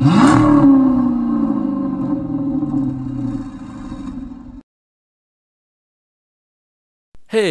Hey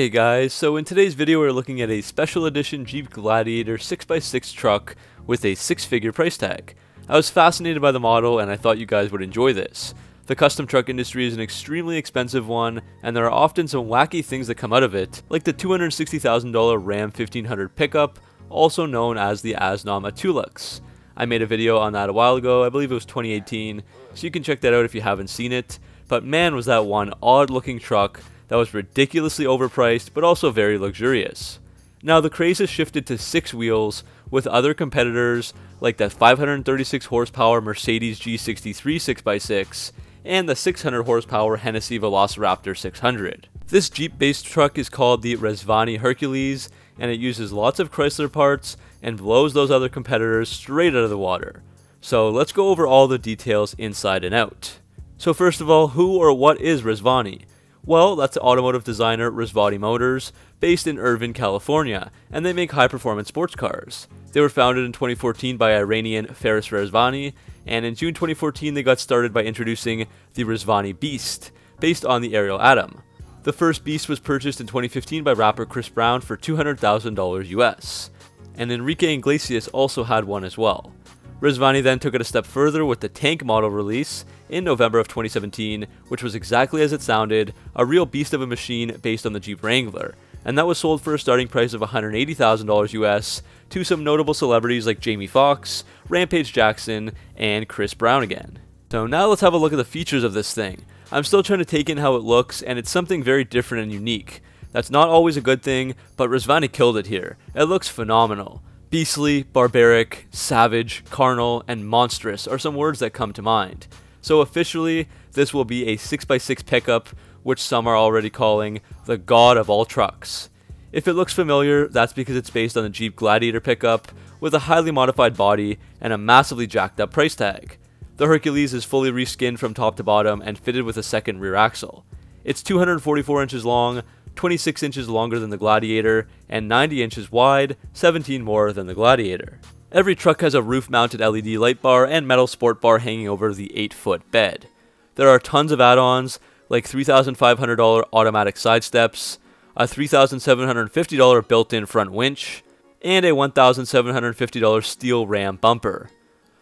guys, so in today's video we're looking at a special edition Jeep Gladiator 6x6 truck with a six figure price tag. I was fascinated by the model and I thought you guys would enjoy this. The custom truck industry is an extremely expensive one, and there are often some wacky things that come out of it, like the $260,000 Ram 1500 pickup, also known as the Aznom Atulux. I made a video on that a while ago, I believe it was 2018, so you can check that out if you haven't seen it. But man was that one odd looking truck that was ridiculously overpriced but also very luxurious. Now the craze has shifted to six wheels with other competitors like the 536 horsepower Mercedes G63 6x6 and the 600 horsepower Hennessy Velociraptor 600. This Jeep based truck is called the Rezvani Hercules and it uses lots of Chrysler parts and blows those other competitors straight out of the water. So let's go over all the details inside and out. So first of all, who or what is Rezvani? Well, that's the automotive designer Rezvani Motors, based in Irvine, California, and they make high-performance sports cars. They were founded in 2014 by Iranian Ferris Rezvani, and in June 2014 they got started by introducing the Rezvani Beast, based on the Ariel Atom. The first Beast was purchased in 2015 by rapper Chris Brown for $200,000 US, and Enrique Iglesias also had one as well. Rezvani then took it a step further with the tank model release in November of 2017, which was exactly as it sounded, a real beast of a machine based on the Jeep Wrangler, and that was sold for a starting price of $180,000 US to some notable celebrities like Jamie Foxx, Rampage Jackson, and Chris Brown again. So now let's have a look at the features of this thing. I'm still trying to take in how it looks, and it's something very different and unique. That's not always a good thing, but Rezvani killed it here. It looks phenomenal. Beastly, barbaric, savage, carnal, and monstrous are some words that come to mind. So officially, this will be a 6x6 pickup, which some are already calling the god of all trucks. If it looks familiar, that's because it's based on the Jeep Gladiator pickup, with a highly modified body and a massively jacked up price tag. The Hercules is fully reskinned from top to bottom and fitted with a second rear axle. It's 244 inches long, 26 inches longer than the Gladiator, and 90 inches wide, 17 more than the Gladiator. Every truck has a roof-mounted LED light bar and metal sport bar hanging over the 8-foot bed. There are tons of add-ons, like $3,500 automatic side steps, a $3,750 built-in front winch, and a $1,750 steel ram bumper.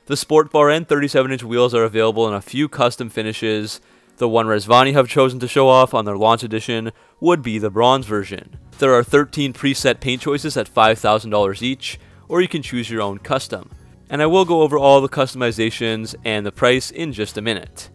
The sport bar and 37-inch wheels are available in a few custom finishes, the one Rezvani have chosen to show off on their launch edition would be the bronze version. There are 13 preset paint choices at $5,000 each, or you can choose your own custom. And I will go over all the customizations and the price in just a minute.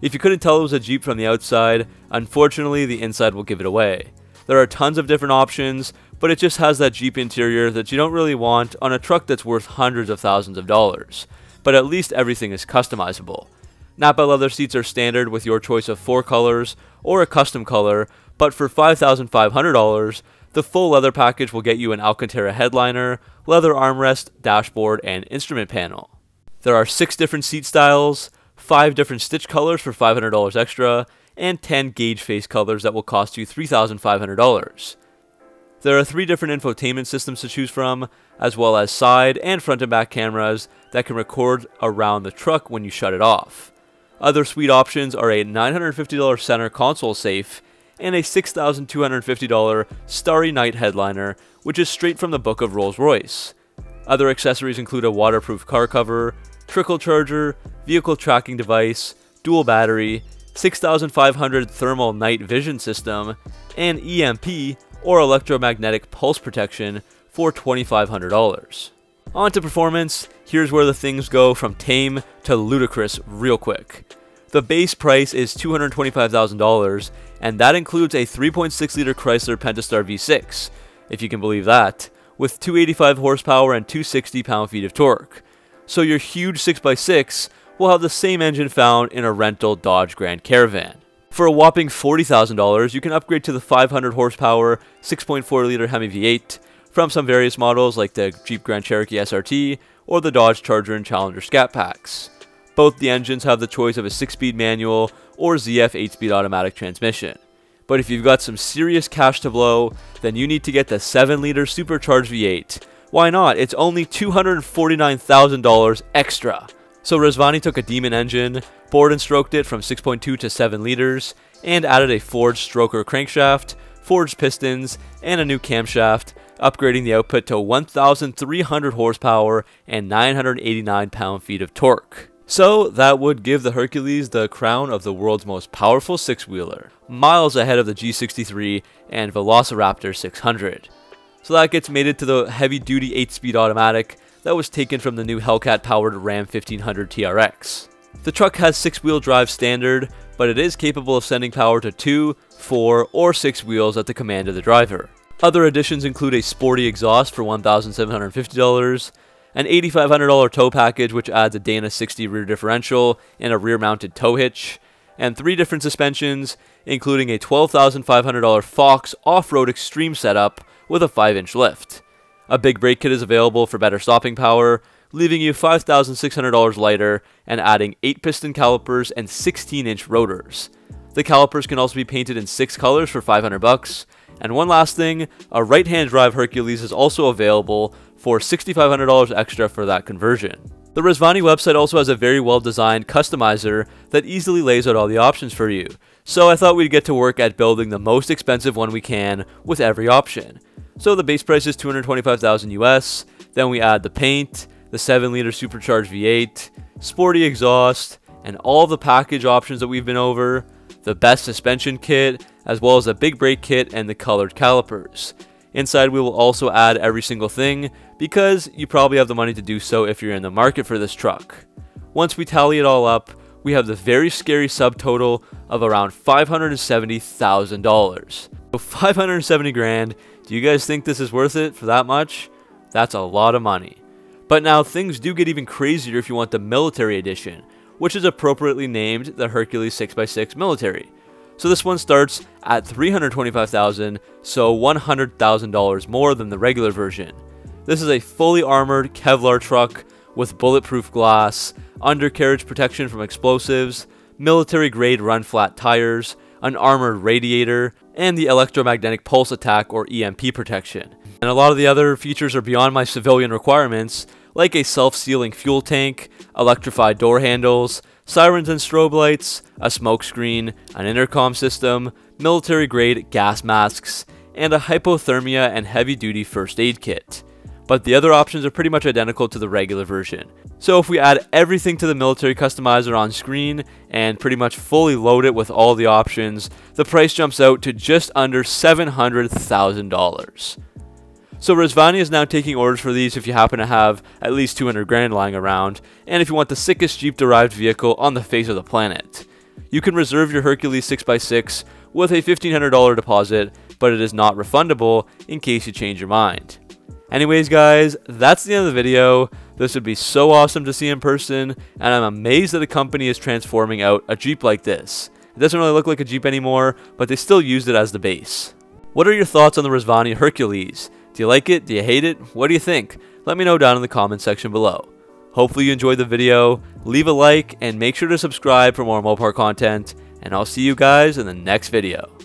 If you couldn't tell it was a Jeep from the outside, unfortunately the inside will give it away. There are tons of different options, but it just has that Jeep interior that you don't really want on a truck that's worth hundreds of thousands of dollars. But at least everything is customizable. Nappa leather seats are standard with your choice of four colors or a custom color, but for $5,500, the full leather package will get you an Alcantara headliner, leather armrest, dashboard, and instrument panel. There are six different seat styles, five different stitch colors for $500 extra, and 10 gauge face colors that will cost you $3,500. There are three different infotainment systems to choose from, as well as side and front and back cameras that can record around the truck when you shut it off. Other sweet options are a $950 center console safe and a $6,250 Starry Night headliner, which is straight from the book of Rolls-Royce. Other accessories include a waterproof car cover, trickle charger, vehicle tracking device, dual battery, 6500 thermal night vision system, and EMP or electromagnetic pulse protection for $2,500. On to performance, here's where the things go from tame to ludicrous real quick. The base price is $225,000, and that includes a 3.6 liter Chrysler Pentastar V6, if you can believe that, with 285 horsepower and 260 pound feet of torque. So your huge 6x6 will have the same engine found in a rental Dodge Grand Caravan. For a whopping $40,000, you can upgrade to the 500 horsepower 6.4 liter Hemi V8 from some various models like the Jeep Grand Cherokee SRT or the Dodge Charger and Challenger Scat Packs. Both the engines have the choice of a 6-speed manual or ZF 8-speed automatic transmission. But if you've got some serious cash to blow, then you need to get the 7-liter supercharged V8 Why not? It's only $249,000 extra. So Rezvani took a Demon engine, bored and stroked it from 6.2 to 7 liters, and added a forged stroker crankshaft, forged pistons, and a new camshaft, upgrading the output to 1,300 horsepower and 989 pound-feet of torque. So that would give the Hercules the crown of the world's most powerful six-wheeler, miles ahead of the G63 and Velociraptor 600. So that gets mated to the heavy-duty 8-speed automatic that was taken from the new Hellcat-powered Ram 1500 TRX. The truck has 6-wheel drive standard, but it is capable of sending power to 2, 4, or 6 wheels at the command of the driver. Other additions include a sporty exhaust for $1,750, an $8,500 tow package which adds a Dana 60 rear differential and a rear mounted tow hitch, and three different suspensions, including a $12,500 Fox off-road extreme setup with a 5-inch lift. A big brake kit is available for better stopping power, leaving you $5,600 lighter and adding 8 piston calipers and 16-inch rotors. The calipers can also be painted in 6 colors for 500 bucks. And one last thing, a right-hand drive Hercules is also available for $6,500 extra for that conversion. The Rezvani website also has a very well designed customizer that easily lays out all the options for you. So I thought we'd get to work at building the most expensive one we can with every option. So the base price is 225,000 US, then we add the paint, the 7 liter supercharged V8, sporty exhaust, and all the package options that we've been over, the best suspension kit, as well as a big brake kit and the colored calipers. Inside we will also add every single thing, because you probably have the money to do so if you're in the market for this truck. Once we tally it all up, we have the very scary subtotal of around $570,000. So 570 grand, do you guys think this is worth it for that much? That's a lot of money. But now things do get even crazier if you want the military edition, which is appropriately named the Hercules 6x6 Military. So this one starts at 325,000, so $100,000 more than the regular version. This is a fully armored Kevlar truck with bulletproof glass, undercarriage protection from explosives, military grade run flat tires, an armored radiator, and the electromagnetic pulse attack or EMP protection. And a lot of the other features are beyond my civilian requirements, like a self-sealing fuel tank, electrified door handles, sirens and strobe lights, a smokescreen, an intercom system, military-grade gas masks, and a hypothermia and heavy-duty first aid kit. But the other options are pretty much identical to the regular version. So if we add everything to the military customizer on screen and pretty much fully load it with all the options, the price jumps out to just under $700,000. So Rezvani is now taking orders for these if you happen to have at least 200 grand lying around, and if you want the sickest Jeep derived vehicle on the face of the planet. You can reserve your Hercules 6x6 with a $1,500 deposit, but it is not refundable in case you change your mind. Anyways guys, that's the end of the video. This would be so awesome to see in person, and I'm amazed that a company is transforming out a Jeep like this. It doesn't really look like a Jeep anymore, but they still used it as the base. What are your thoughts on the Rezvani Hercules? Do you like it? Do you hate it? What do you think? Let me know down in the comment section below. Hopefully you enjoyed the video, leave a like, and make sure to subscribe for more Mopar content, and I'll see you guys in the next video.